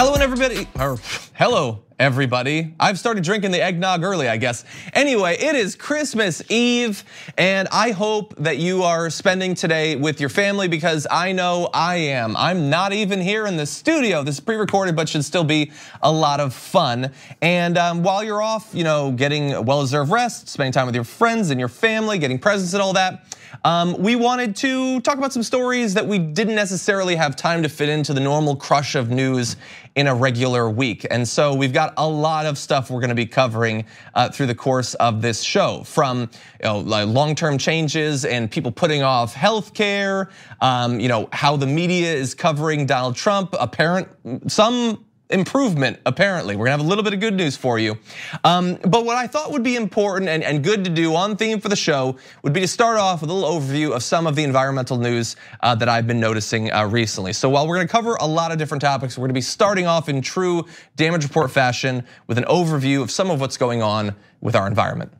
Hello, everybody. Or, hello, everybody. I've started drinking the eggnog early, I guess. Anyway, it is Christmas Eve, and I hope that you are spending today with your family because I know I am. I'm not even here in the studio. This is pre-recorded, but should still be a lot of fun. And um, while you're off, you know, getting well-deserved rest, spending time with your friends and your family, getting presents and all that. Um, we wanted to talk about some stories that we didn't necessarily have time to fit into the normal crush of news in a regular week. And so we've got a lot of stuff we're gonna be covering uh, through the course of this show from you know, long-term changes and people putting off healthcare, um, you know, how the media is covering Donald Trump, apparent, some improvement, apparently. We're gonna have a little bit of good news for you. Um, but what I thought would be important and, and, good to do on theme for the show would be to start off with a little overview of some of the environmental news uh, that I've been noticing uh, recently. So while we're gonna cover a lot of different topics, we're gonna be starting off in true damage report fashion with an overview of some of what's going on with our environment.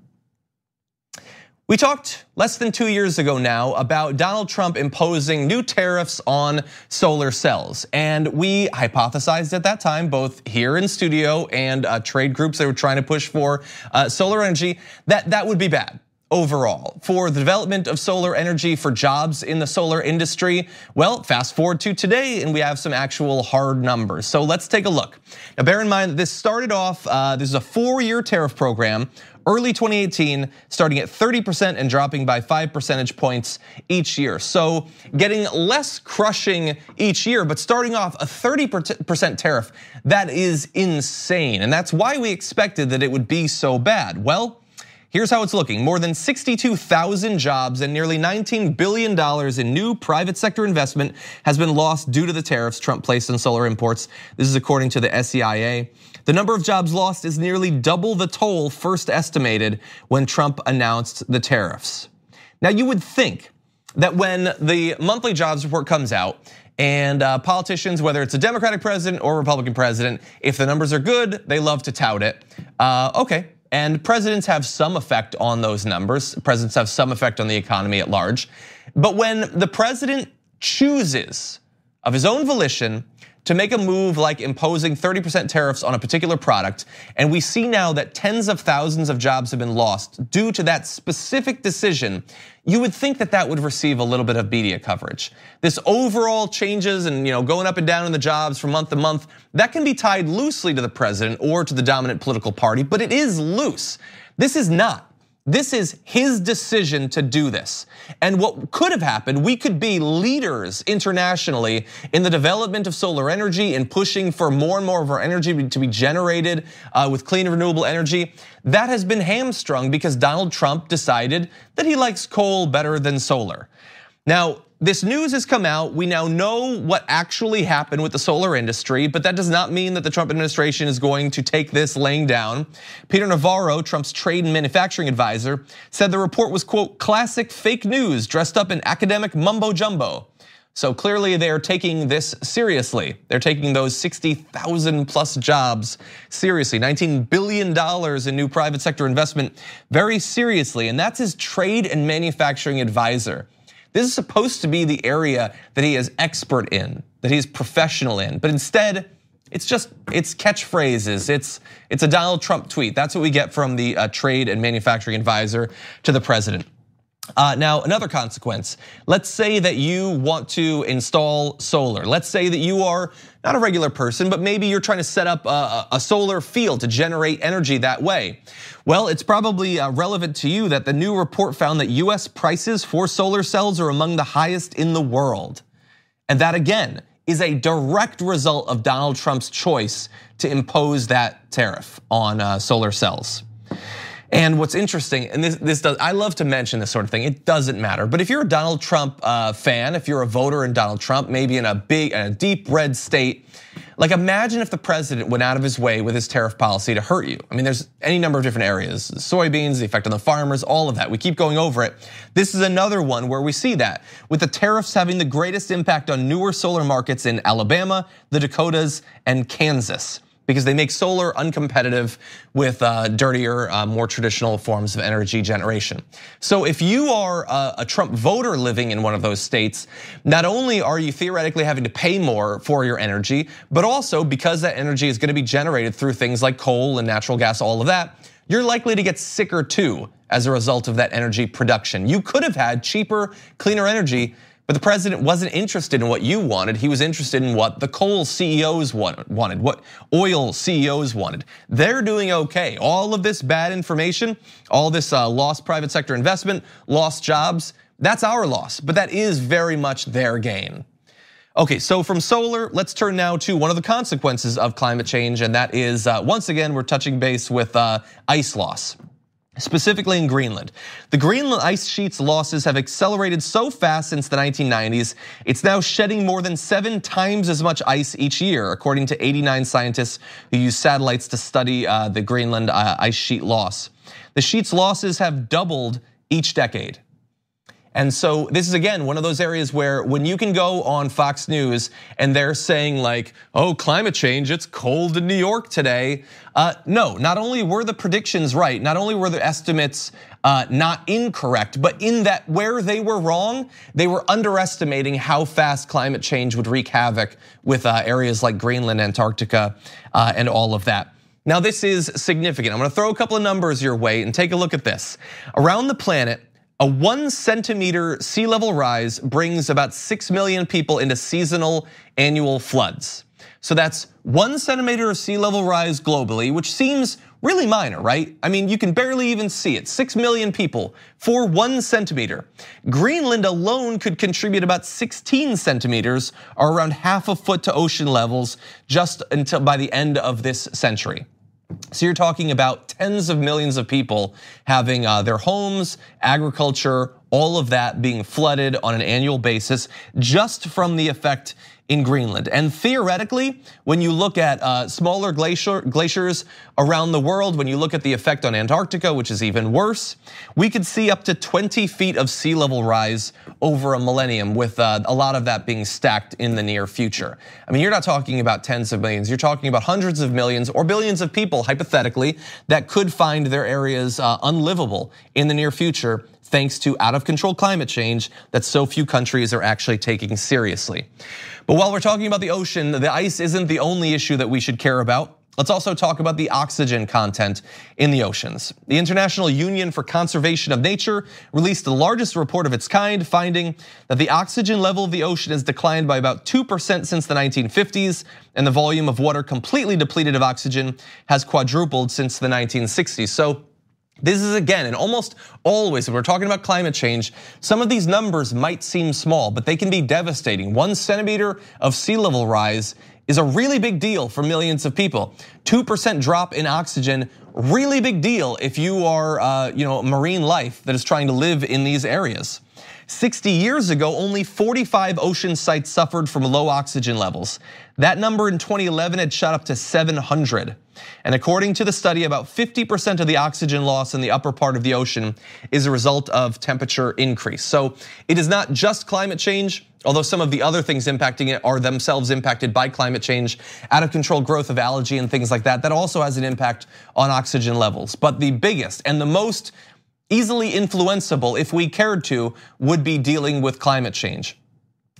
We talked less than two years ago now about Donald Trump imposing new tariffs on solar cells. And we hypothesized at that time, both here in studio and uh, trade groups that were trying to push for uh, solar energy, that that would be bad overall for the development of solar energy for jobs in the solar industry? Well, fast forward to today and we have some actual hard numbers. So let's take a look. Now bear in mind that this started off, uh, this is a four year tariff program early 2018, starting at 30% and dropping by five percentage points each year. So getting less crushing each year, but starting off a 30% tariff, that is insane. And that's why we expected that it would be so bad. Well, Here's how it's looking. More than 62,000 jobs and nearly $19 billion in new private sector investment has been lost due to the tariffs Trump placed on solar imports. This is according to the SEIA. The number of jobs lost is nearly double the toll first estimated when Trump announced the tariffs. Now you would think that when the monthly jobs report comes out, and uh, politicians, whether it's a Democratic president or Republican president, if the numbers are good, they love to tout it. Uh, okay, and presidents have some effect on those numbers. Presidents have some effect on the economy at large. But when the president chooses of his own volition to make a move like imposing 30% tariffs on a particular product. And we see now that tens of thousands of jobs have been lost due to that specific decision. You would think that that would receive a little bit of media coverage. This overall changes and you know going up and down in the jobs from month to month, that can be tied loosely to the president or to the dominant political party, but it is loose. This is not this is his decision to do this. And what could have happened, we could be leaders internationally in the development of solar energy and pushing for more and more of our energy to be generated uh, with clean renewable energy. That has been hamstrung because Donald Trump decided that he likes coal better than solar. Now, this news has come out. We now know what actually happened with the solar industry, but that does not mean that the Trump administration is going to take this laying down. Peter Navarro, Trump's trade and manufacturing advisor, said the report was, quote, classic fake news dressed up in academic mumbo jumbo. So clearly they're taking this seriously. They're taking those 60,000 plus jobs seriously. $19 billion in new private sector investment very seriously. And that's his trade and manufacturing advisor. This is supposed to be the area that he is expert in, that he's professional in, but instead, it's just it's catchphrases. It's it's a Donald Trump tweet. That's what we get from the uh, trade and manufacturing advisor to the president. Uh, now, another consequence. Let's say that you want to install solar. Let's say that you are not a regular person, but maybe you're trying to set up a, solar field to generate energy that way. Well, it's probably uh, relevant to you that the new report found that US prices for solar cells are among the highest in the world. And that again is a direct result of Donald Trump's choice to impose that tariff on uh, solar cells. And what's interesting, and this, this does, I love to mention this sort of thing, it doesn't matter. But if you're a Donald Trump uh, fan, if you're a voter in Donald Trump, maybe in a big, a deep red state, like imagine if the president went out of his way with his tariff policy to hurt you. I mean, there's any number of different areas, soybeans, the effect on the farmers, all of that. We keep going over it. This is another one where we see that with the tariffs having the greatest impact on newer solar markets in Alabama, the Dakotas, and Kansas. Because they make solar uncompetitive with uh, dirtier, uh, more traditional forms of energy generation. So if you are a Trump voter living in one of those states, not only are you theoretically having to pay more for your energy, but also because that energy is gonna be generated through things like coal and natural gas, all of that, you're likely to get sicker too as a result of that energy production. You could have had cheaper, cleaner energy but the president wasn't interested in what you wanted. He was interested in what the coal CEOs wanted, what oil CEOs wanted. They're doing okay. All of this bad information, all this uh, lost private sector investment, lost jobs, that's our loss, but that is very much their gain. Okay, so from solar, let's turn now to one of the consequences of climate change, and that is, uh, once again, we're touching base with uh, ice loss specifically in Greenland. The Greenland ice sheet's losses have accelerated so fast since the 1990s, it's now shedding more than seven times as much ice each year, according to 89 scientists who use satellites to study uh, the Greenland uh, ice sheet loss. The sheet's losses have doubled each decade. And so this is again one of those areas where when you can go on Fox News and they're saying like, "Oh, climate change, it's cold in New York today." Uh, no, not only were the predictions right, not only were the estimates uh, not incorrect, but in that where they were wrong, they were underestimating how fast climate change would wreak havoc with uh, areas like Greenland, Antarctica, uh, and all of that. Now, this is significant. I'm gonna throw a couple of numbers your way and take a look at this. Around the planet, a one centimeter sea level rise brings about 6 million people into seasonal annual floods. So that's one centimeter of sea level rise globally, which seems really minor, right? I mean, you can barely even see it. Six million people for one centimeter. Greenland alone could contribute about 16 centimeters, or around half a foot to ocean levels, just until by the end of this century. So you're talking about tens of millions of people having uh, their homes, agriculture, all of that being flooded on an annual basis just from the effect in Greenland. And theoretically, when you look at uh, smaller glacier, glaciers around the world, when you look at the effect on Antarctica, which is even worse, we could see up to 20 feet of sea level rise over a millennium, with uh, a lot of that being stacked in the near future. I mean, you're not talking about tens of millions, you're talking about hundreds of millions or billions of people, hypothetically, that could find their areas uh, unlivable in the near future thanks to out of control climate change that so few countries are actually taking seriously. But while we're talking about the ocean, the ice isn't the only issue that we should care about. Let's also talk about the oxygen content in the oceans. The International Union for Conservation of Nature released the largest report of its kind, finding that the oxygen level of the ocean has declined by about 2% since the 1950s, and the volume of water completely depleted of oxygen has quadrupled since the 1960s. So this is again, and almost always, when we're talking about climate change, some of these numbers might seem small, but they can be devastating. One centimeter of sea level rise is a really big deal for millions of people. 2% drop in oxygen, really big deal if you are uh, you know, marine life that is trying to live in these areas. 60 years ago, only 45 ocean sites suffered from low oxygen levels. That number in 2011 had shot up to 700. And according to the study, about 50% of the oxygen loss in the upper part of the ocean is a result of temperature increase. So it is not just climate change, although some of the other things impacting it are themselves impacted by climate change, out of control growth of algae and things like that. That also has an impact on oxygen levels. But the biggest and the most easily influenceable, if we cared to, would be dealing with climate change.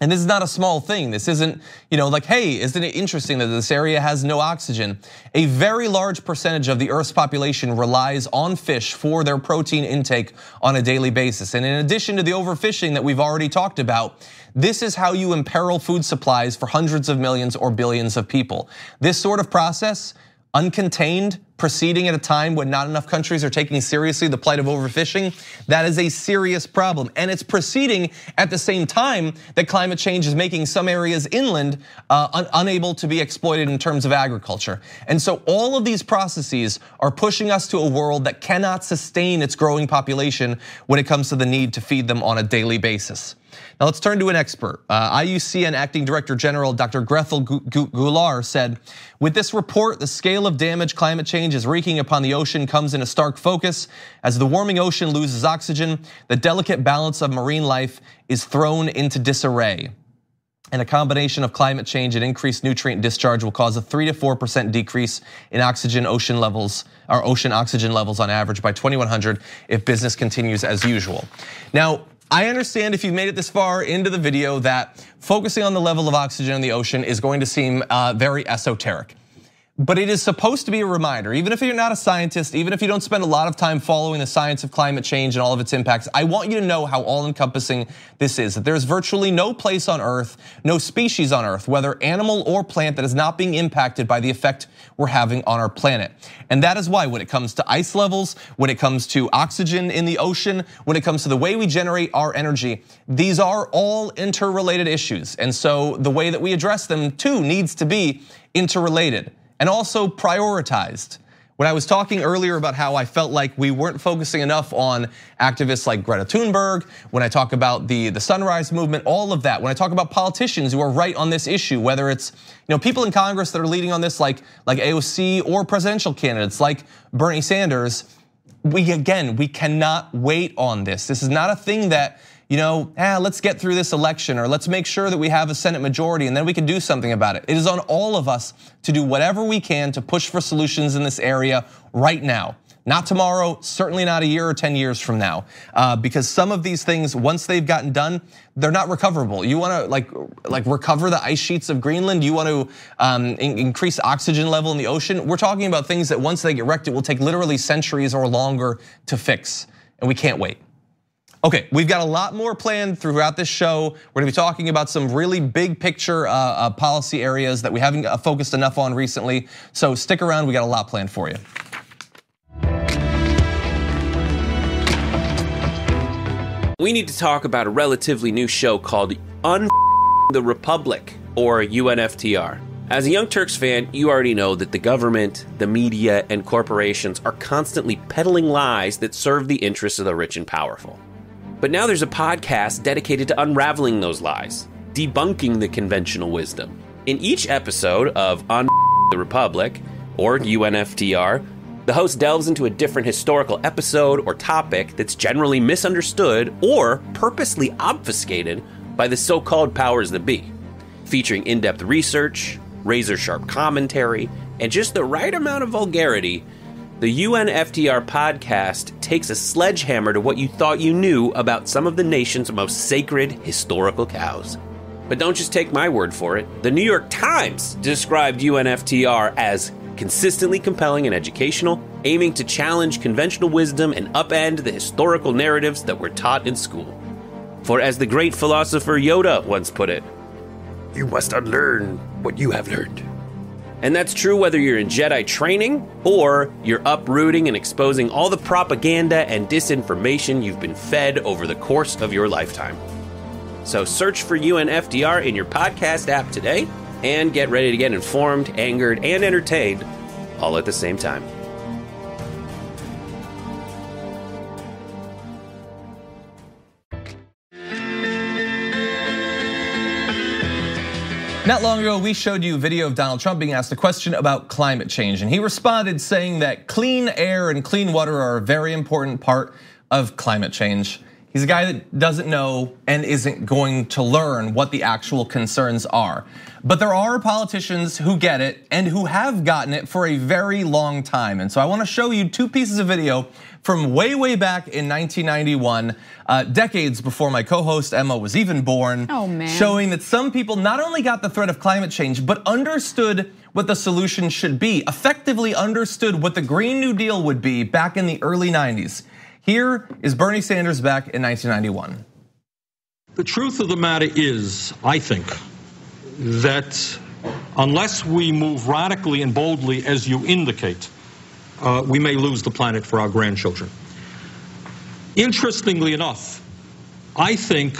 And this is not a small thing. This isn't, you know, like, hey, isn't it interesting that this area has no oxygen? A very large percentage of the Earth's population relies on fish for their protein intake on a daily basis. And in addition to the overfishing that we've already talked about, this is how you imperil food supplies for hundreds of millions or billions of people. This sort of process uncontained, proceeding at a time when not enough countries are taking seriously the plight of overfishing, that is a serious problem. And it's proceeding at the same time that climate change is making some areas inland uh, unable to be exploited in terms of agriculture. And so all of these processes are pushing us to a world that cannot sustain its growing population when it comes to the need to feed them on a daily basis. Now let's turn to an expert. Uh, IUCN Acting Director General Dr. Grethel Goulart said, with this report, the scale of damage climate change is wreaking upon the ocean comes into stark focus. As the warming ocean loses oxygen, the delicate balance of marine life is thrown into disarray. and a combination of climate change and increased nutrient discharge will cause a 3 to 4% decrease in oxygen ocean levels or ocean oxygen levels on average by 2100 if business continues as usual. Now, I understand if you've made it this far into the video that focusing on the level of oxygen in the ocean is going to seem uh, very esoteric. But it is supposed to be a reminder, even if you're not a scientist, even if you don't spend a lot of time following the science of climate change and all of its impacts, I want you to know how all encompassing this is. That there's virtually no place on Earth, no species on Earth, whether animal or plant, that is not being impacted by the effect we're having on our planet. And that is why, when it comes to ice levels, when it comes to oxygen in the ocean, when it comes to the way we generate our energy, these are all interrelated issues. And so the way that we address them too needs to be interrelated and also prioritized. When I was talking earlier about how I felt like we weren't focusing enough on activists like Greta Thunberg, when I talk about the, the Sunrise Movement, all of that, when I talk about politicians who are right on this issue, whether it's you know people in Congress that are leading on this like, like AOC or presidential candidates like Bernie Sanders, we again, we cannot wait on this. This is not a thing that you know, ah, let's get through this election or let's make sure that we have a Senate majority and then we can do something about it. It is on all of us to do whatever we can to push for solutions in this area right now. Not tomorrow, certainly not a year or 10 years from now. Uh, because some of these things, once they've gotten done, they're not recoverable. You wanna like, like recover the ice sheets of Greenland? You wanna um, increase oxygen level in the ocean? We're talking about things that once they get wrecked, it will take literally centuries or longer to fix. And we can't wait. Okay, we've got a lot more planned throughout this show. We're gonna be talking about some really big picture uh, uh, policy areas that we haven't uh, focused enough on recently. So stick around, we got a lot planned for you. We need to talk about a relatively new show called Un the Republic, or UNFTR. As a Young Turks fan, you already know that the government, the media, and corporations are constantly peddling lies that serve the interests of the rich and powerful. But now there's a podcast dedicated to unraveling those lies, debunking the conventional wisdom. In each episode of On the Republic, or UNFTR, the host delves into a different historical episode or topic that's generally misunderstood or purposely obfuscated by the so called powers that be, featuring in depth research, razor sharp commentary, and just the right amount of vulgarity the UNFTR podcast takes a sledgehammer to what you thought you knew about some of the nation's most sacred historical cows. But don't just take my word for it. The New York Times described UNFTR as consistently compelling and educational, aiming to challenge conventional wisdom and upend the historical narratives that were taught in school. For as the great philosopher Yoda once put it, you must unlearn what you have learned. And that's true whether you're in Jedi training or you're uprooting and exposing all the propaganda and disinformation you've been fed over the course of your lifetime. So search for UNFTR in your podcast app today and get ready to get informed, angered, and entertained all at the same time. Not long ago, we showed you a video of Donald Trump being asked a question about climate change, and he responded saying that clean air and clean water are a very important part of climate change. He's a guy that doesn't know and isn't going to learn what the actual concerns are. But there are politicians who get it and who have gotten it for a very long time. And so I wanna show you two pieces of video from way, way back in 1991, uh, decades before my co-host Emma was even born. Oh man. Showing that some people not only got the threat of climate change, but understood what the solution should be, effectively understood what the Green New Deal would be back in the early 90s. Here is Bernie Sanders back in 1991. The truth of the matter is, I think, that unless we move radically and boldly as you indicate, uh, we may lose the planet for our grandchildren. Interestingly enough, I think,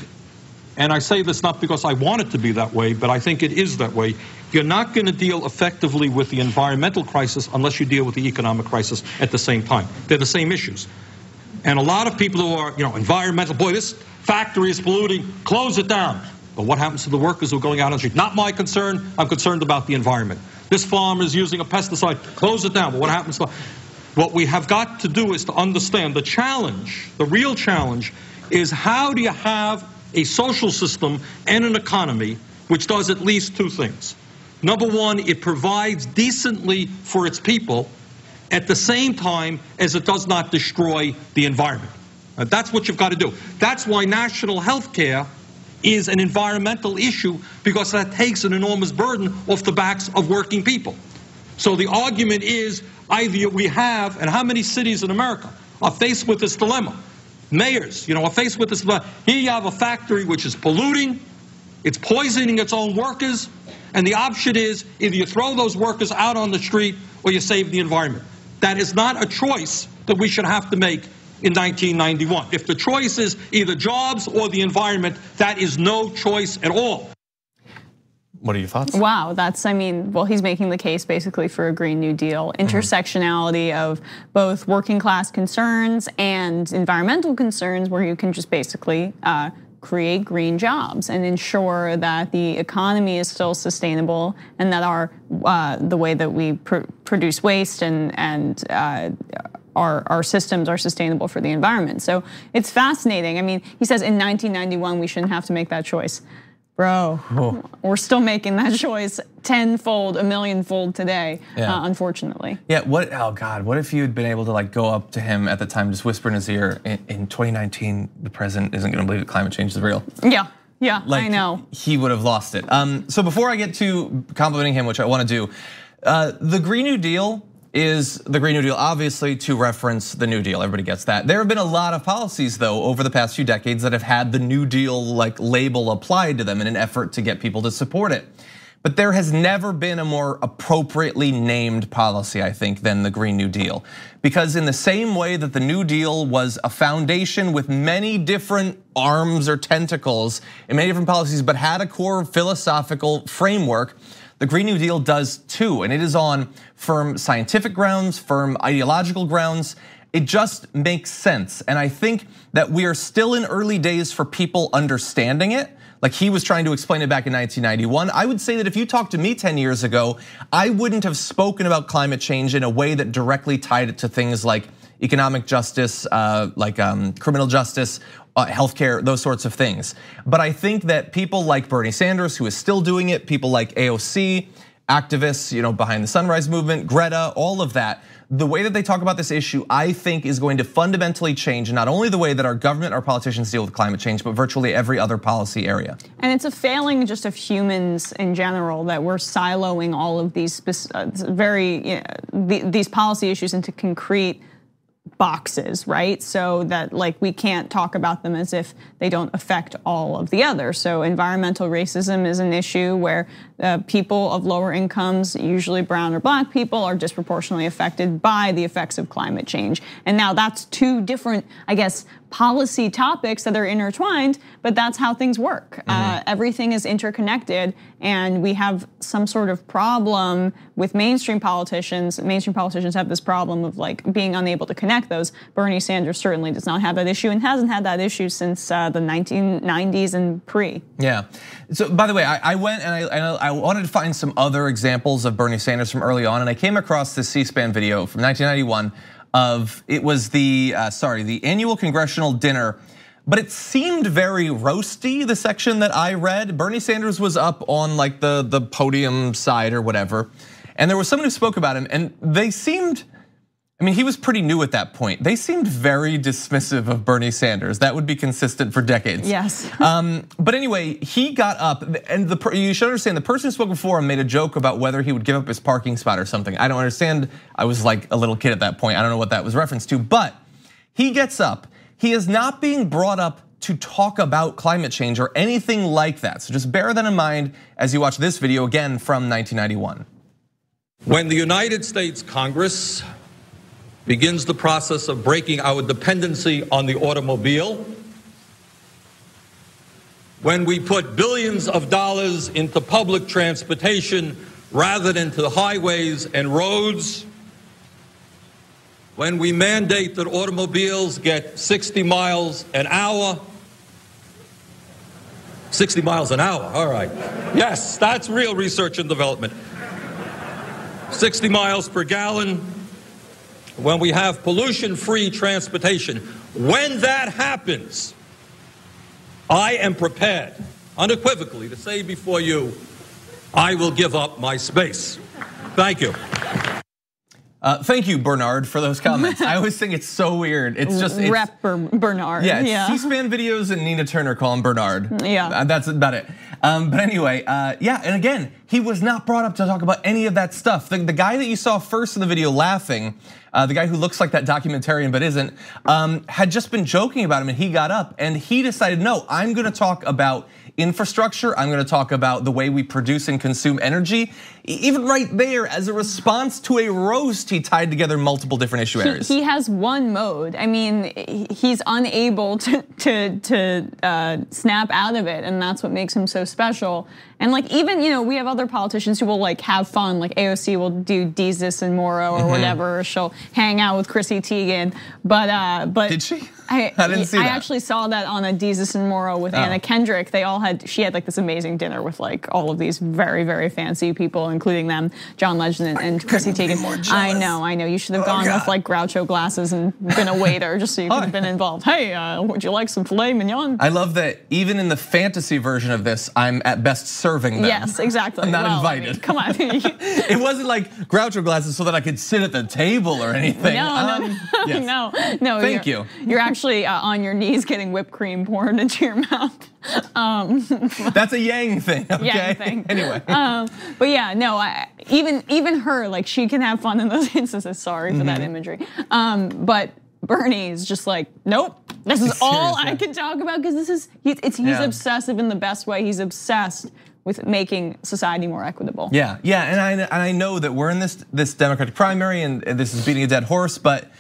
and I say this not because I want it to be that way, but I think it is that way, you're not going to deal effectively with the environmental crisis unless you deal with the economic crisis at the same time. They're the same issues. And a lot of people who are, you know, environmental, boy, this factory is polluting, close it down. But what happens to the workers who are going out on the street? Not my concern. I'm concerned about the environment. This farmer is using a pesticide. Close it down. But what happens what we have got to do is to understand the challenge, the real challenge, is how do you have a social system and an economy which does at least two things. Number one, it provides decently for its people at the same time as it does not destroy the environment. That's what you've got to do. That's why national health care is an environmental issue because that takes an enormous burden off the backs of working people. So the argument is either we have, and how many cities in America are faced with this dilemma? Mayors, you know, are faced with this dilemma. Here you have a factory which is polluting, it's poisoning its own workers, and the option is either you throw those workers out on the street or you save the environment. That is not a choice that we should have to make in 1991. If the choice is either jobs or the environment, that is no choice at all. What are your thoughts? Wow, that's, I mean, well, he's making the case basically for a Green New Deal. Mm-hmm. Intersectionality of both working class concerns and environmental concerns, where you can just basically uh, create green jobs and ensure that the economy is still sustainable and that our uh, the way that we pr- produce waste and and uh, our, our systems are sustainable for the environment. So it's fascinating. I mean, he says in 1991 we shouldn't have to make that choice. Bro, oh. we're still making that choice tenfold, a millionfold today, yeah. uh, unfortunately. Yeah, what, oh God, what if you had been able to like go up to him at the time, just whisper in his ear, in, in 2019, the president isn't gonna believe that climate change is real? Yeah. Yeah, like, I know. He would have lost it. Um, so before I get to complimenting him, which I want to do, uh, the Green New Deal is the Green New Deal, obviously, to reference the New Deal. Everybody gets that. There have been a lot of policies, though, over the past few decades that have had the New Deal like label applied to them in an effort to get people to support it. But there has never been a more appropriately named policy, I think, than the Green New Deal. Because in the same way that the New Deal was a foundation with many different arms or tentacles and many different policies, but had a core philosophical framework, the Green New Deal does too, and it is on firm scientific grounds, firm ideological grounds. It just makes sense. And I think that we are still in early days for people understanding it. Like he was trying to explain it back in 1991. I would say that if you talked to me 10 years ago, I wouldn't have spoken about climate change in a way that directly tied it to things like economic justice, uh, like um, criminal justice, uh, healthcare, those sorts of things. But I think that people like Bernie Sanders, who is still doing it, people like AOC, activists, you know, behind the Sunrise Movement, Greta, all of that. The way that they talk about this issue, I think, is going to fundamentally change not only the way that our government, our politicians deal with climate change, but virtually every other policy area. And it's a failing just of humans in general that we're siloing all of these uh, very you know, these policy issues into concrete boxes, right? So that like we can't talk about them as if they don't affect all of the others. So environmental racism is an issue where uh, people of lower incomes, usually brown or black people, are disproportionately affected by the effects of climate change. And now that's two different, I guess, policy topics that are intertwined, but that's how things work. Uh, mm-hmm. Uh, everything is interconnected, and we have some sort of problem with mainstream politicians. Mainstream politicians have this problem of like being unable to connect those. Bernie Sanders certainly does not have that issue and hasn't had that issue since uh, the 1990s and pre. Yeah. So, by the way, I, I went and I, I wanted to find some other examples of Bernie Sanders from early on, and I came across this C-SPAN video from 1991 of it was the uh, sorry the annual congressional dinner but it seemed very roasty the section that i read. Bernie sanders was up on like the the podium side or whatever and there was someone who spoke about him and they seemed I mean, he was pretty new at that point. They seemed very dismissive of Bernie Sanders. That would be consistent for decades. Yes. um, but anyway, he got up, and the you should understand the person who spoke before him made a joke about whether he would give up his parking spot or something. I don't understand. I was like a little kid at that point. I don't know what that was referenced to, but he gets up. He is not being brought up to talk about climate change or anything like that. So just bear that in mind as you watch this video again from 1991. When the United States Congress begins the process of breaking our dependency on the automobile. When we put billions of dollars into public transportation rather than to highways and roads, when we mandate that automobiles get 60 miles an hour, 60 miles an hour, all right. Yes, that's real research and development. 60 miles per gallon, when we have pollution free transportation, when that happens, I am prepared. unequivocally to say before you, I will give up my space. Thank you. Uh, thank you, Bernard, for those comments. I always think it's so weird. It's just it's, Rep Bernard. Yeah, yeah. C-SPAN videos and Nina Turner call him Bernard. Yeah. Uh, that's about it. Um, but anyway, uh, yeah, and again, he was not brought up to talk about any of that stuff. The, the guy that you saw first in the video laughing, uh, the guy who looks like that documentarian but isn't, um, had just been joking about him and he got up and he decided, no, I'm gonna talk about infrastructure. I'm gonna talk about the way we produce and consume energy. Even right there, as a response to a roast, he tied together multiple different issue areas. He, he has one mode. I mean, he's unable to to to uh, snap out of it, and that's what makes him so special. And like even you know we have other politicians who will like have fun. Like AOC will do Desus and Mero or mm-hmm. whatever. She'll hang out with Chrissy Teigen. But uh, but did she? I, I didn't see I that. actually saw that on a Desus and Mero with oh. Anna Kendrick. They all had she had like this amazing dinner with like all of these very very fancy people, including them, John Legend and, and Chrissy Teigen. I know, I know. You should have oh, gone God. with like Groucho glasses and been a waiter just so you could have been involved. Hey, uh, would you like some filet mignon? I love that even in the fantasy version of this, I'm at best serving them. Yes, exactly. I'm not well, invited. I mean, come on. it wasn't like Groucho glasses so that I could sit at the table or anything. No, um, no, yes. no, no. Thank you're, you. You're actually uh, on your knees getting whipped cream poured into your mouth. Um, That's a Yang thing, okay? Yang thing. anyway. Um, but yeah, no, I, even even her, like she can have fun in those instances. Sorry for mm-hmm. that imagery. Um, but Bernie is just like, nope. This is all I can talk about because this is he's, he's yeah. obsessive in the best way. He's obsessed with making society more equitable. Yeah, yeah, and I and I know that we're in this this Democratic primary and this is beating a dead horse, but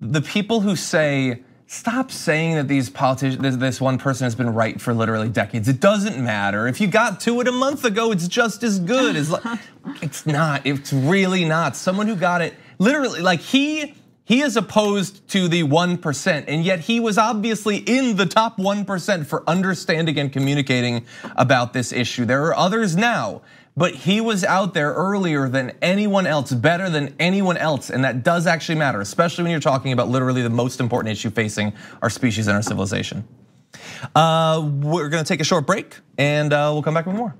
the people who say stop saying that these politicians, this, this one person has been right for literally decades. It doesn't matter. If you got to it a month ago, it's just as good. It's, like, it's not. It's really not. Someone who got it literally, like he he is opposed to the 1%, and yet he was obviously in the top 1% for understanding and communicating about this issue. There are others now, but he was out there earlier than anyone else, better than anyone else, and that does actually matter, especially when you're talking about literally the most important issue facing our species and our civilization. Uh, we're gonna take a short break, and uh, we'll come back with more.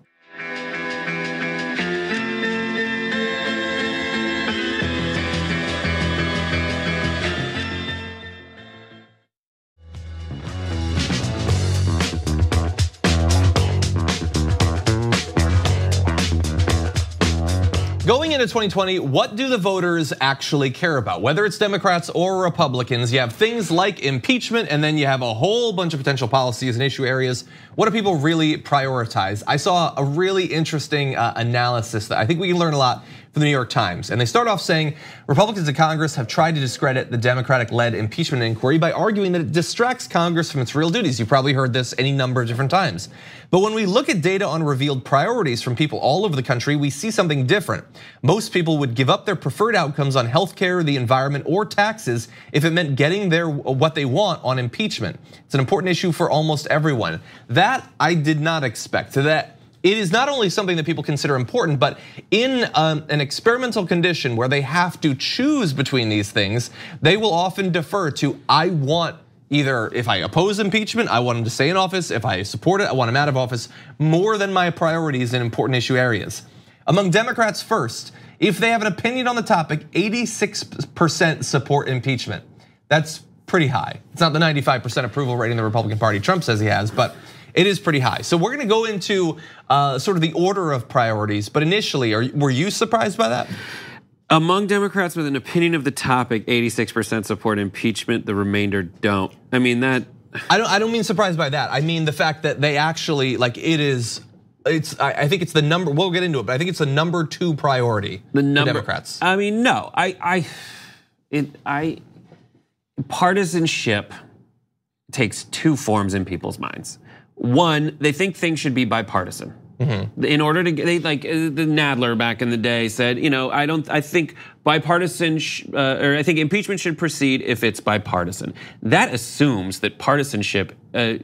Going into 2020, what do the voters actually care about? Whether it's Democrats or Republicans, you have things like impeachment, and then you have a whole bunch of potential policies and issue areas. What do people really prioritize? I saw a really interesting uh, analysis that I think we can learn a lot from the New York Times. And they start off saying Republicans in Congress have tried to discredit the Democratic led impeachment inquiry by arguing that it distracts Congress from its real duties. You've probably heard this any number of different times. But when we look at data on revealed priorities from people all over the country, we see something different. Most people would give up their preferred outcomes on healthcare, the environment, or taxes if it meant getting their what they want on impeachment. It's an important issue for almost everyone. That I did not expect. That it is not only something that people consider important, but in um, an experimental condition where they have to choose between these things, they will often defer to, I want either if I oppose impeachment, I want him to stay in office. If I support it, I want him out of office more than my priorities in important issue areas. Among Democrats first, if they have an opinion on the topic, 86% support impeachment. That's pretty high. It's not the 95% approval rating the Republican Party Trump says he has, but it is pretty high. So we're gonna go into uh, sort of the order of priorities, but initially, are, were you surprised by that? Among Democrats with an opinion of the topic, 86% support impeachment, the remainder don't. I mean, that. I don't, I don't mean surprised by that. I mean the fact that they actually, like, it is it's I think it's the number. We'll get into it, but I think it's the number two priority. The number Democrats. I mean, no, I I it I partisanship takes two forms in people's minds. One, they think things should be bipartisan. Mm-hmm. In order to get, they like uh, the Nadler back in the day said, you know, I don't, I think bipartisan, sh- uh, or I think impeachment should proceed if it's bipartisan. That assumes that partisanship uh,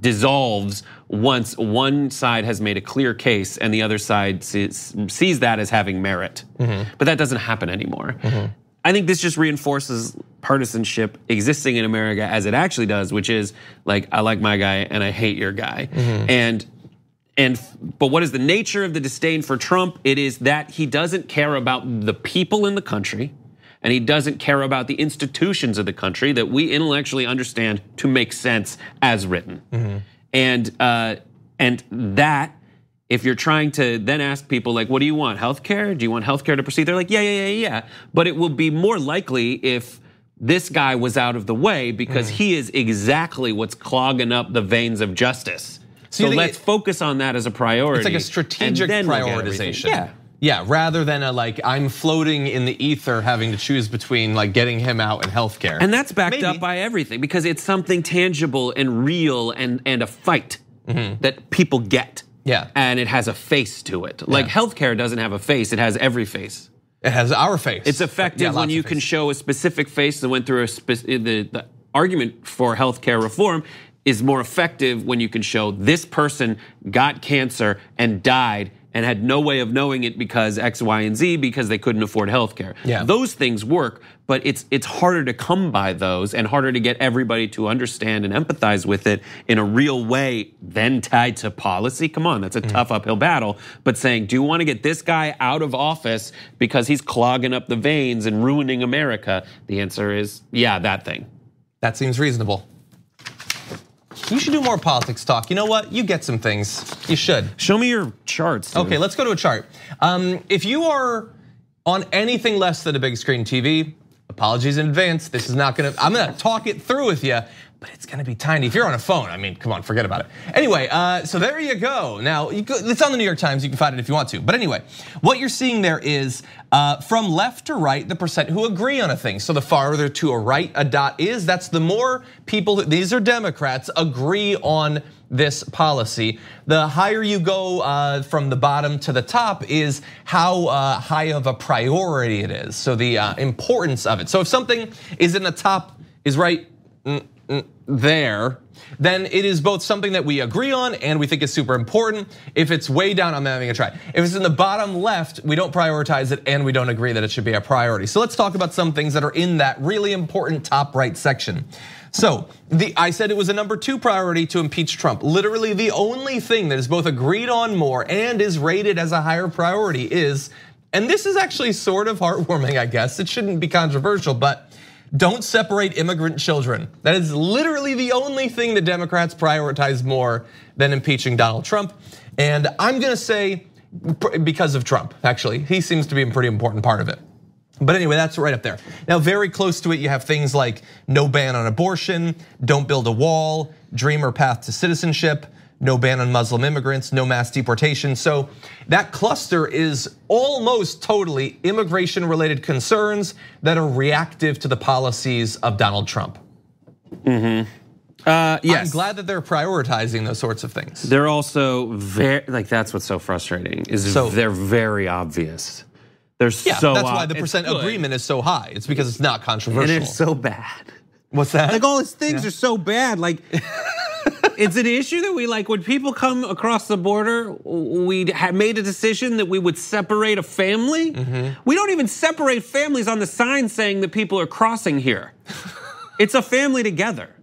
dissolves once one side has made a clear case and the other side sees, sees that as having merit. Mm-hmm. But that doesn't happen anymore. Mm-hmm. I think this just reinforces partisanship existing in America as it actually does, which is like I like my guy and I hate your guy. Mm-hmm. And and but what is the nature of the disdain for Trump? It is that he doesn't care about the people in the country and he doesn't care about the institutions of the country that we intellectually understand to make sense as written. Mm-hmm. And uh, and that if you're trying to then ask people like, what do you want? Healthcare? Do you want healthcare to proceed? They're like, yeah, yeah, yeah, yeah. But it will be more likely if this guy was out of the way because mm. he is exactly what's clogging up the veins of justice. So, so let's focus on that as a priority. It's like a strategic prioritization. yeah. Yeah, rather than a like I'm floating in the ether having to choose between like getting him out and healthcare. And that's backed Maybe. up by everything because it's something tangible and real and and a fight mm-hmm. that people get. Yeah. And it has a face to it. Like yeah. healthcare doesn't have a face, it has every face. It has our face. It's effective yeah, when you can show a specific face that went through a spe- the, the argument for healthcare reform is more effective when you can show this person got cancer and died and had no way of knowing it because X, Y, and Z because they couldn't afford healthcare. Yeah. Those things work, but it's it's harder to come by those and harder to get everybody to understand and empathize with it in a real way then tied to policy. Come on, that's a mm. tough uphill battle. But saying, do you want to get this guy out of office because he's clogging up the veins and ruining America? The answer is yeah, that thing. That seems reasonable. You should do more politics talk. You know what? You get some things. You should. Show me your charts. Dude. Okay, let's go to a chart. Um, if you are on anything less than a big screen TV, apologies in advance. This is not gonna, I'm gonna talk it through with you but it's gonna be tiny. If you're on a phone, I mean, come on, forget about it. Anyway, uh, so there you go. Now, you go, it's on the New York Times, you can find it if you want to. But anyway, what you're seeing there is uh, from left to right, the percent who agree on a thing. So the farther to a right a dot is, that's the more people, these are Democrats, agree on this policy. The higher you go uh, from the bottom to the top is how uh, high of a priority it is. So the uh, importance of it. So if something is in the top, is right mm, there, then it is both something that we agree on and we think is super important. If it's way down, I'm having a try. If it's in the bottom left, we don't prioritize it and we don't agree that it should be a priority. So let's talk about some things that are in that really important top right section. So the, I said it was a number two priority to impeach Trump. Literally the only thing that is both agreed on more and is rated as a higher priority is, and this is actually sort of heartwarming, I guess. It shouldn't be controversial, but don't separate immigrant children. That is literally the only thing that Democrats prioritize more than impeaching Donald Trump. And I'm gonna say because of Trump, actually. He seems to be a pretty important part of it. But anyway, that's right up there. Now, very close to it, you have things like no ban on abortion, don't build a wall, dreamer path to citizenship, no ban on Muslim immigrants, no mass deportation. So that cluster is almost totally immigration related concerns that are reactive to the policies of Donald Trump. Mm-hmm. Uh, yes. I'm glad that they're prioritizing those sorts of things. They're also very like that's what's so frustrating is so, they're very obvious. They're yeah, so that's why the percent agreement is so high. It's because it's not controversial. And it's so bad. What's that? Like all these things yeah. are so bad. Like it's an issue that we like when people come across the border. We had made a decision that we would separate a family. Mm-hmm. We don't even separate families on the sign saying that people are crossing here. it's a family together,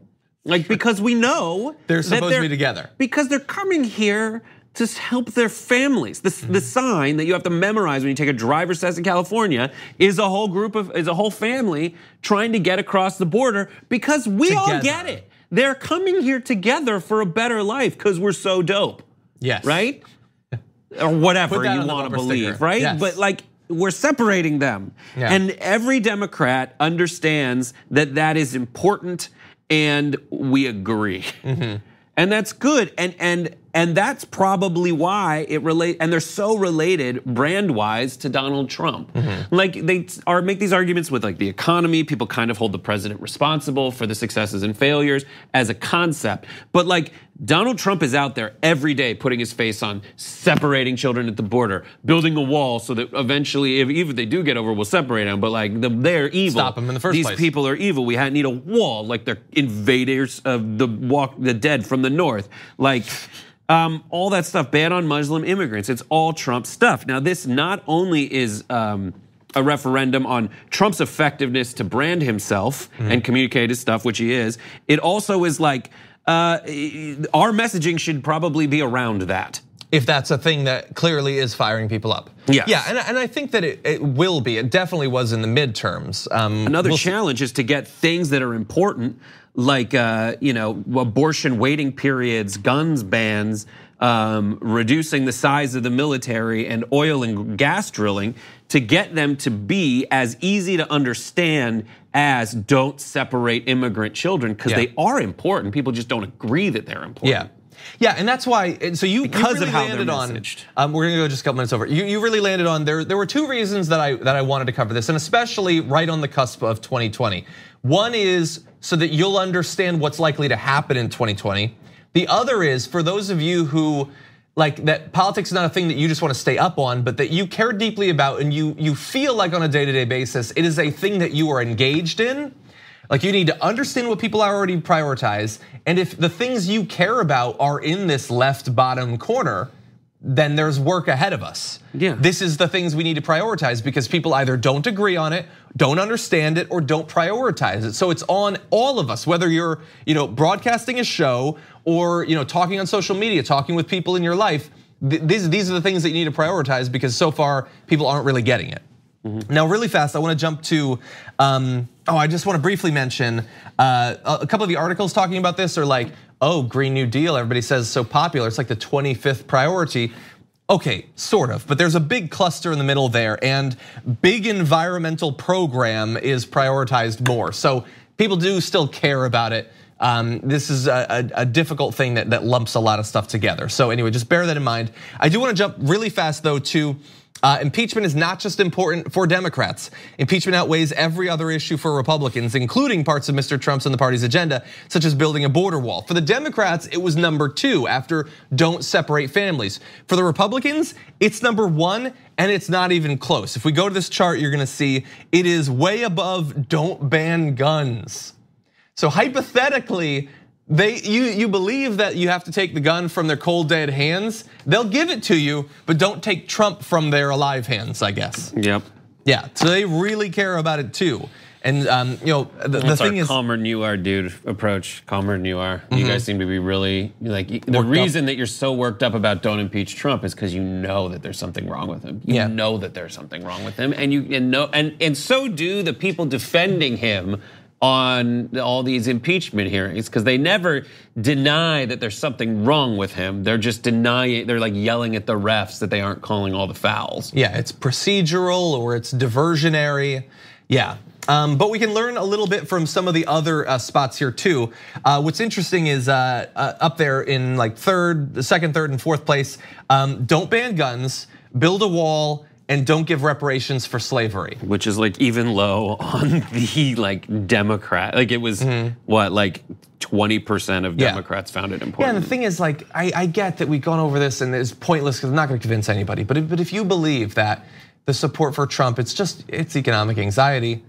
like because we know they're supposed they're, to be together because they're coming here to help their families. The, mm-hmm. the sign that you have to memorize when you take a driver's test in California is a whole group of, is a whole family trying to get across the border because we together. all get it. They're coming here together for a better life because we're so dope. Yes. Right? or whatever you want to believe, sticker. right? Yes. But like we're separating them. Yeah. And every Democrat understands that that is important and we agree. Mm-hmm. And that's good. And and and that's probably why it relate and they're so related brand wise to Donald Trump. Mm-hmm. Like they are make these arguments with like the economy, people kind of hold the president responsible for the successes and failures as a concept. But like Donald Trump is out there every day putting his face on separating children at the border, building a wall so that eventually, if even if they do get over, we'll separate them. But like they're evil. Stop them in the first These place. people are evil. We need a wall, like they're invaders of the walk the dead from the north. Like um, all that stuff, ban on Muslim immigrants. It's all Trump stuff. Now, this not only is um, a referendum on Trump's effectiveness to brand himself mm-hmm. and communicate his stuff, which he is, it also is like uh, our messaging should probably be around that. if that's a thing that clearly is firing people up. Yes. Yeah, and, and I think that it, it will be. It definitely was in the midterms. Um, Another we'll see. challenge is to get things that are important, like uh, you know, abortion waiting periods, guns bans, um, reducing the size of the military, and oil and gas drilling, to get them to be as easy to understand as don't separate immigrant children because Yeah. they are important. People just don't agree that they're important. Yeah. Yeah, and that's why. And so you Because you really of how landed on. messaged. Um, we're gonna go just a couple minutes over. You, you really landed on there. There were two reasons that I that I wanted to cover this, and especially right on the cusp of 2020. One is so that you'll understand what's likely to happen in 2020. The other is for those of you who like that politics is not a thing that you just want to stay up on, but that you care deeply about and you you feel like on a day-to-day basis it is a thing that you are engaged in. Like you need to understand what people are already prioritize, and if the things you care about are in this left bottom corner, then there's work ahead of us. Yeah. This is the things we need to prioritize because people either don't agree on it, don't understand it, or don't prioritize it. So it's on all of us, whether you're, you know, broadcasting a show or, you know, talking on social media, talking with people in your life. These, these are the things that you need to prioritize because so far people aren't really getting it. Now, really fast, I want to jump to. Um, oh, I just want to briefly mention uh, a couple of the articles talking about this are like, oh, Green New Deal. Everybody says so popular. It's like the 25th priority. Okay, sort of, but there's a big cluster in the middle there, and big environmental program is prioritized more. So people do still care about it. Um, this is a, a, a difficult thing that, that lumps a lot of stuff together. So anyway, just bear that in mind. I do want to jump really fast though to uh, impeachment is not just important for Democrats. Impeachment outweighs every other issue for Republicans, including parts of Mr. Trump's and the party's agenda, such as building a border wall. For the Democrats, it was number two after don't separate families. For the Republicans, it's number one, and it's not even close. If we go to this chart, you're gonna see it is way above don't ban guns. So hypothetically, they you you believe that you have to take the gun from their cold dead hands. They'll give it to you, but don't take Trump from their alive hands, I guess. Yep. Yeah, so they really care about it too. And um, you know, the, the thing is, calmer than you are, dude. Approach calmer than you are. You guys seem to be really like the Mm-hmm. Worked up. reason that you're so worked up about don't impeach Trump is because you know that there's something wrong with him. You Yeah. know that there's something wrong with him, and you and know and and so do the people defending him on all these impeachment hearings because they never deny that there's something wrong with him. They're just denying. They're like yelling at the refs that they aren't calling all the fouls. yeah, it's procedural or it's diversionary. Yeah. Um, but we can learn a little bit from some of the other uh, spots here too. Uh, what's interesting is uh, uh, up there in like third, the second, third, and fourth place. Um, don't ban guns, build a wall, and don't give reparations for slavery. which is like even low on the like Democrat. Like it was what like twenty percent of Mm-hmm. Yeah. Democrats found it Yeah, important. and the thing is, like, I, I get that we've gone over this and it's pointless because I'm not going to convince anybody. But if, but if you believe that the support for Trump, it's just it's economic anxiety.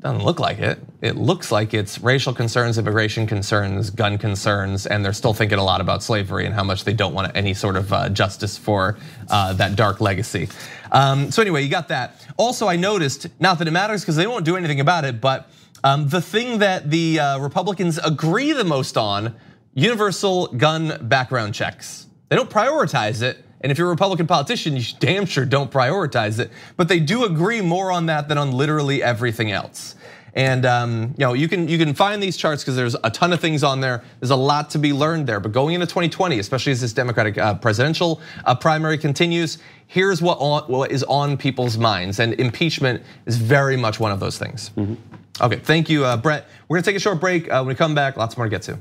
Doesn't look like it. It looks like it's racial concerns, immigration concerns, gun concerns, and they're still thinking a lot about slavery and how much they don't want any sort of uh, justice for uh, that dark legacy. Um, so anyway, you got that. Also, I noticed not that it matters because they won't do anything about it, but um, the thing that the uh, Republicans agree the most on: universal gun background checks. They don't prioritize it. And if you're a Republican politician, you damn sure don't prioritize it. But they do agree more on that than on literally everything else. And um, you know, you can you can find these charts because there's a ton of things on there. There's a lot to be learned there. But going into 2020, especially as this Democratic uh, presidential uh, primary continues, here's what on, what is on people's minds, and impeachment is very much one of those things. Okay, thank you, uh, Brett. We're gonna take a short break. Uh, when we come back, lots more to get to.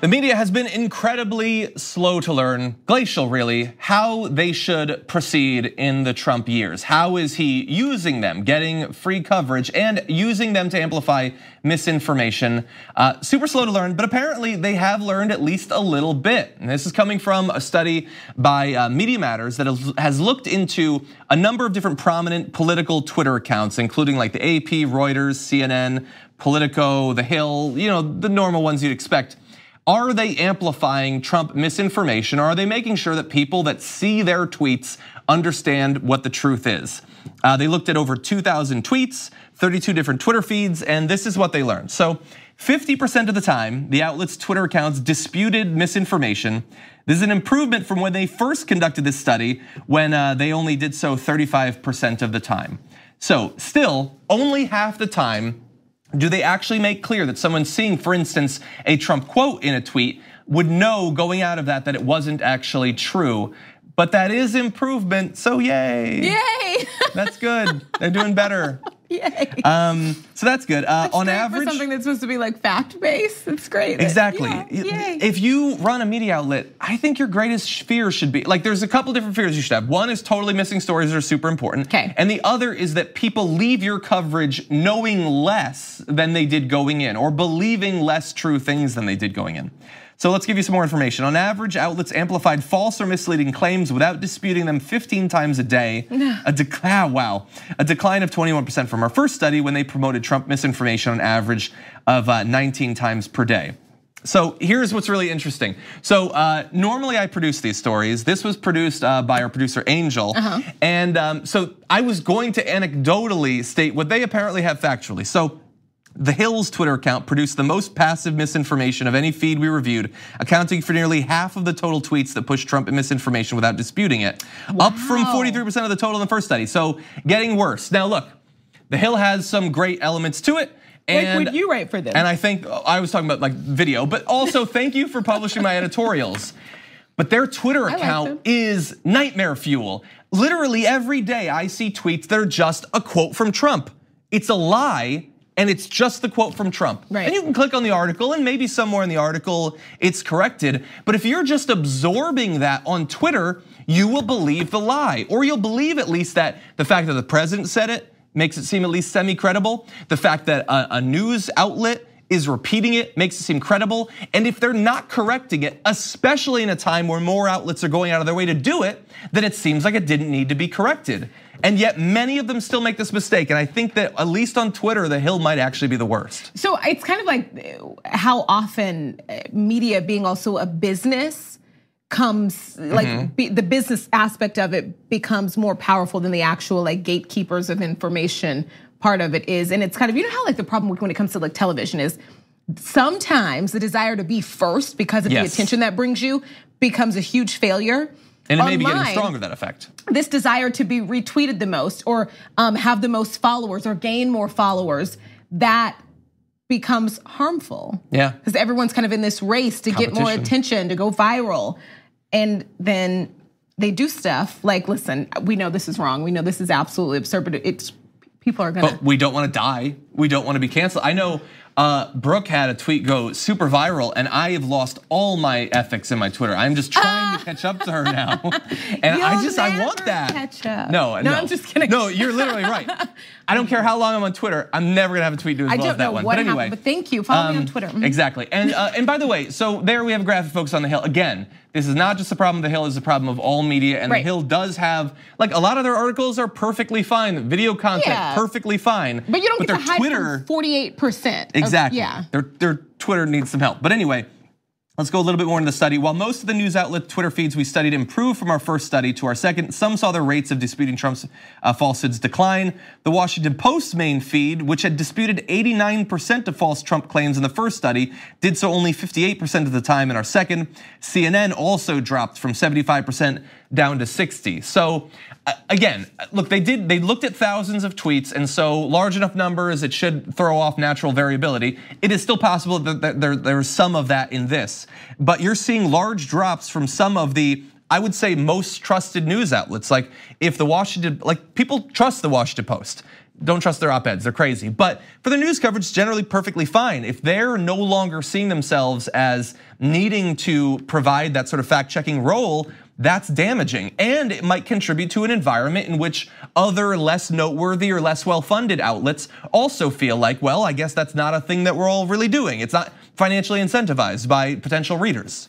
The media has been incredibly slow to learn, glacial really, how they should proceed in the Trump years. How is he using them, getting free coverage, and using them to amplify misinformation? Uh, super slow to learn, but apparently they have learned at least a little bit. And this is coming from a study by uh, Media Matters that has- has looked into a number of different prominent political Twitter accounts, including like the AP, Reuters, CNN, Politico, The Hill, you know, the normal ones you'd expect. Are they amplifying Trump misinformation? Or are they making sure that people that see their tweets understand what the truth is. Uh, they looked at over 2,000 tweets, 32 different Twitter feeds, and this is what they learned. So 50% of the time, the outlet's Twitter accounts disputed misinformation. This is an improvement from when they first conducted this study, when uh, they only did so 35% of the time. So, still, only half the time do they actually make clear that someone seeing, for instance, a Trump quote in a tweet would know going out of that that it wasn't actually true. But that is improvement, so yay. Yay! That's good. They're doing better. Yay. Um, so that's good. Uh, That's on average, for something that's supposed to be like fact based, it's great. Exactly. Yeah, yay. If you run a media outlet, I think your greatest fear should be like there's a couple different fears you should have. One is totally missing stories that are super important. Okay. And the other is that people leave your coverage knowing less than they did going in or believing less true things than they did going in. So let's give you some more information. On average, outlets amplified false or misleading claims without disputing them 15 times a day. a decline, ah, wow, a decline of 21% from our first study when they promoted Trump misinformation on average of uh, 19 times per day. So here's what's really interesting. So uh, normally I produce these stories. This was produced uh, by our producer Angel, and um, so I was going to anecdotally state what they apparently have factually. So the Hill's Twitter account produced the most passive misinformation of any feed we reviewed, accounting for nearly half of the total tweets that pushed Trump misinformation without disputing it, up from 43% of the total in the first study. So getting worse. Now look, the Hill has some great elements to it. Like, And, would you write for this? And I think I was talking about like video, but also thank you for publishing my editorials. But their Twitter account them. is nightmare fuel. Literally every day I see tweets that are just a quote from Trump. It's a lie. And it's just the quote from Trump. Right. And you can click on the article, and maybe somewhere in the article it's corrected. But if you're just absorbing that on Twitter, you will believe the lie. Or you'll believe at least that the fact that the president said it makes it seem at least semi credible. The fact that a, a news outlet is repeating it makes it seem credible. And if they're not correcting it, especially in a time where more outlets are going out of their way to do it, then it seems like it didn't need to be corrected. And yet many of them still make this mistake. And I think that at least on Twitter, the Hill might actually be the worst. So it's kind of like how often uh, media being also a business comes like Mm-hmm. be, the business aspect of it becomes more powerful than the actual like gatekeepers of information part of it is and it's kind of you know how like the problem when it comes to like television is sometimes the desire to be first because of the attention that brings you becomes a huge failure And it may be getting stronger, that effect. this desire to be retweeted the most or um, have the most followers or gain more followers that becomes harmful Yeah. because everyone's kind of in this race to get more attention to go viral and then they do stuff like listen we know this is wrong we know this is absolutely absurd but it's people are gonna But we don't want to die. We don't want to be canceled. I know uh, Brooke had a tweet go super viral, and I have lost all my ethics in my Twitter. I'm just trying to catch up to her now, and I just I want that. No, No, no, I'm just kidding. No, you're literally right. I don't care how long I'm on Twitter. I'm never gonna have a tweet do as I well as that know one. what but anyway, happened, but thank you. Follow me on um, Twitter. Mhm. Exactly. And uh, and by the way, so there we have a graphic focus on the Hill. Again, this is not just a problem of the Hill, it's a problem of all media. And Right. the Hill does have like a lot of their articles are perfectly fine. Video content, Yeah. perfectly fine. but you don't get their to hide Twitter, 48% of- Exactly. yeah Their their Twitter needs some help. But anyway, let's go a little bit more into the study. While most of the news outlet Twitter feeds we studied improved from our first study to our second, some saw their rates of disputing Trump's uh, falsehoods decline. The Washington Post's main feed, which had disputed 89% of false Trump claims in the first study, did so only 58% of the time in our second. CNN also dropped from 75% down to 60. So uh, again, look, they did they looked at thousands of tweets, and so large enough numbers it should throw off natural variability. It is still possible that there there's some of that in this, but you're seeing large drops from some of the I would say most trusted news outlets. Like if the Washington, like people trust the Washington Post. Don't trust their op-eds, they're crazy. But for their news coverage, generally perfectly fine. If they're no longer seeing themselves as needing to provide that sort of fact-checking role, that's damaging. And it might contribute to an environment in which other less noteworthy or less well-funded outlets also feel like, well, I guess that's not a thing that we're all really doing. It's not financially incentivized by potential readers.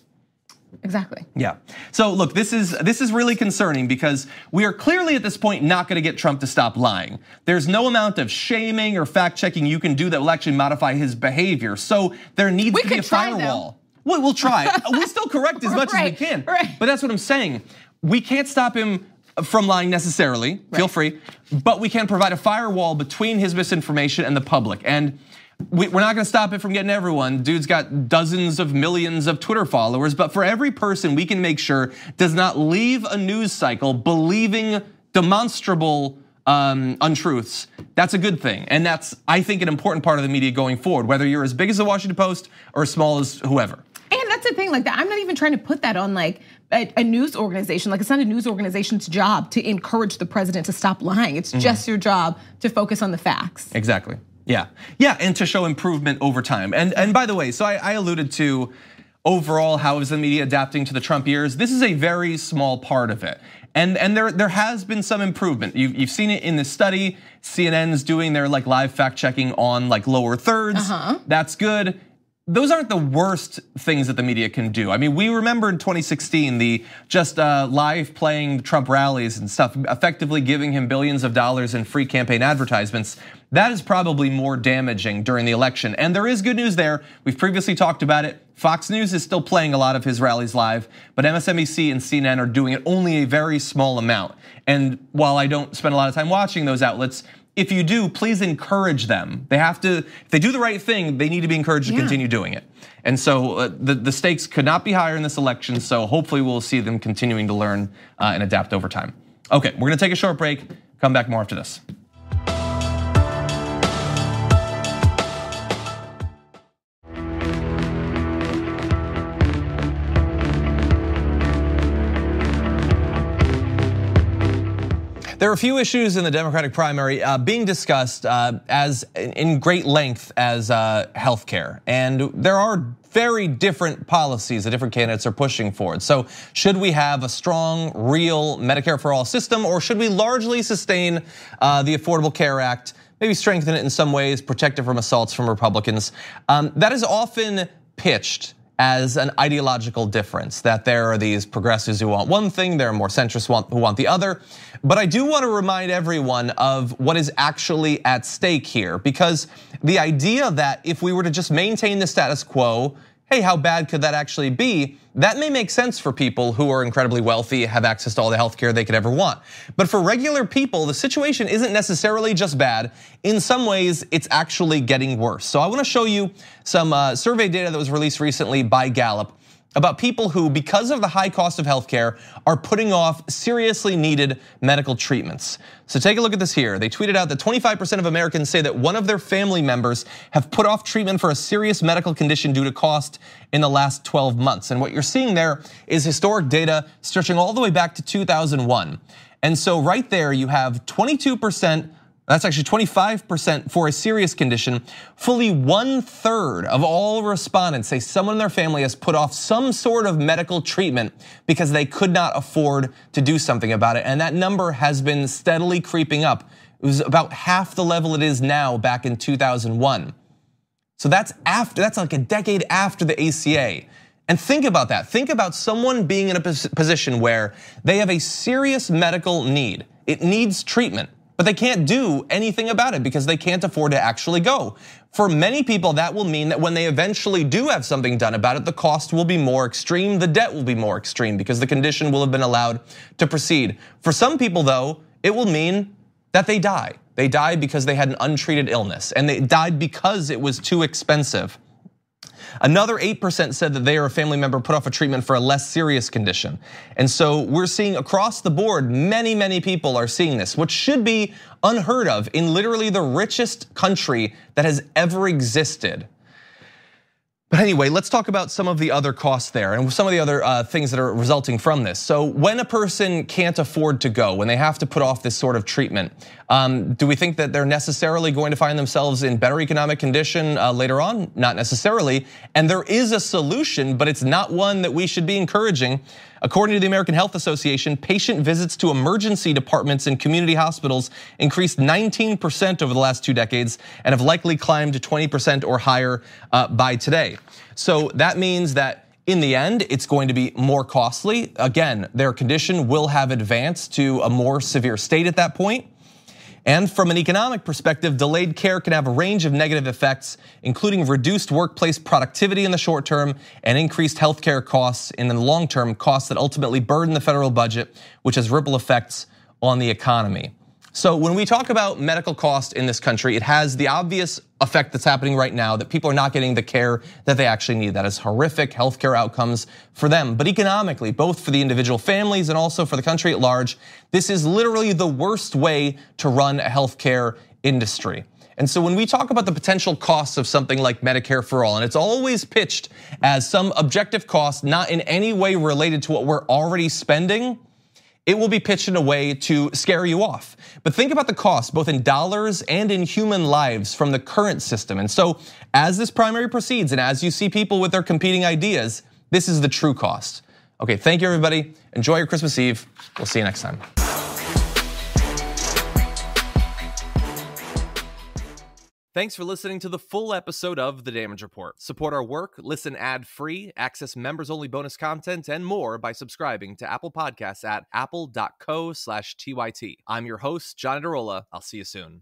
exactly Yeah. So look, this is this is really concerning because we are clearly at this point not going to get Trump to stop lying. There's no amount of shaming or fact checking you can do that will actually modify his behavior. So there needs We to be a try, though. Firewall. We, we'll try. we'll still correct as much as we can. right. But that's what I'm saying. We can't stop him from lying necessarily, feel free, but we can provide a firewall between his misinformation and the public. And we, are not gonna stop it from getting everyone. Dude's got dozens of millions of Twitter followers, but for every person we can make sure does not leave a news cycle believing demonstrable um, untruths, that's a good thing. And that's, I think, an important part of the media going forward, whether you're as big as the Washington Post or as small as whoever. That's the thing, like that. I'm not even trying to put that on like a, a, news organization. Like it's not a news organization's job to encourage the president to stop lying. It's mm-hmm. just your job to focus on the facts. Exactly. Yeah, yeah, and to show improvement over time. And and by the way, so I, I alluded to overall how is the media adapting to the Trump years. This is a very small part of it. And, and there, there has been some improvement. You've, you've seen it in this study. CNN's doing their like live fact checking on like lower thirds. Uh-huh. That's good those aren't the worst things that the media can do. I mean, we remember in 2016 the just uh, live playing Trump rallies and stuff, effectively giving him billions of dollars in free campaign advertisements. That is probably more damaging during the election. And there is good news there. We've previously talked about it. Fox News is still playing a lot of his rallies live, but MSNBC and CNN are doing it only a very small amount. And while I don't spend a lot of time watching those outlets, if you do, please encourage them. They have to, if they do the right thing, they need to be encouraged to continue doing it. And so uh, the, the stakes could not be higher in this election, so hopefully we'll see them continuing to learn uh, and adapt over time. Okay, we're gonna take a short break, come back more after this. There are a few issues in the Democratic primary uh, being discussed uh, as in great length as uh, healthcare, and there are very different policies that different candidates are pushing forward. So, should we have a strong, real Medicare for all system, or should we largely sustain the Affordable Care Act? Maybe strengthen it in some ways, protect it from assaults from Republicans. Um, that is often pitched as an ideological difference, that there are these progressives who want one thing, there are more centrists who want the other. But I do want to remind everyone of what is actually at stake here, because the idea that if we were to just maintain the status quo, hey, how bad could that actually be? That may make sense for people who are incredibly wealthy, have access to all the healthcare they could ever want. But for regular people, the situation isn't necessarily just bad. In some ways, it's actually getting worse. So I wanna show you some uh, survey data that was released recently by Gallup about people who, because of the high cost of healthcare, are putting off seriously needed medical treatments. So take a look at this here. They tweeted out that 25% of Americans say that one of their family members have put off treatment for a serious medical condition due to cost in the last 12 months. And what you're seeing there is historic data stretching all the way back to 2001. And so right there you have 22% that's actually 25% for a serious condition. Fully one third of all respondents say someone in their family has put off some sort of medical treatment because they could not afford to do something about it. And that number has been steadily creeping up. It was about half the level it is now back in 2001. So that's after, that's like a decade after the ACA. And think about that. Think about someone being in a position where they have a serious medical need. It needs treatment but they can't do anything about it because they can't afford to actually go. For many people, that will mean that when they eventually do have something done about it, the cost will be more extreme, the debt will be more extreme because the condition will have been allowed to proceed. For some people, though, it will mean that they die. They die because they had an untreated illness and they died because it was too expensive. Another 8% said that they or a family member put off a treatment for a less serious condition. And so we're seeing across the board, many, many people are seeing this, which should be unheard of in literally the richest country that has ever existed. But anyway, let's talk about some of the other costs there and some of the other uh, things that are resulting from this. So when a person can't afford to go, when they have to put off this sort of treatment, um, do we think that they're necessarily going to find themselves in better economic condition uh, later on? Not necessarily. And there is a solution, but it's not one that we should be encouraging. According to the American Health Association, patient visits to emergency departments in community hospitals increased 19% over the last two decades and have likely climbed to 20% or higher uh, by today. So that means that in the end, it's going to be more costly. Again, their condition will have advanced to a more severe state at that point. And from an economic perspective, delayed care can have a range of negative effects, including reduced workplace productivity in the short term and increased healthcare costs in the long term, costs that ultimately burden the federal budget, which has ripple effects on the economy. So when we talk about medical cost in this country, it has the obvious effect that's happening right now that people are not getting the care that they actually need. That is horrific healthcare outcomes for them. But economically, both for the individual families and also for the country at large, this is literally the worst way to run a healthcare industry. And so when we talk about the potential costs of something like Medicare for all, and it's always pitched as some objective cost not in any way related to what we're already spending, it will be pitched in a way to scare you off. But think about the cost, both in dollars and in human lives from the current system. And so, as this primary proceeds and as you see people with their competing ideas, this is the true cost. Okay, thank you, everybody. Enjoy your Christmas Eve. We'll see you next time. Thanks for listening to the full episode of The Damage Report. Support our work, listen ad free, access members only bonus content, and more by subscribing to Apple Podcasts at apple.co slash TYT. I'm your host, John Iadarola. I'll see you soon.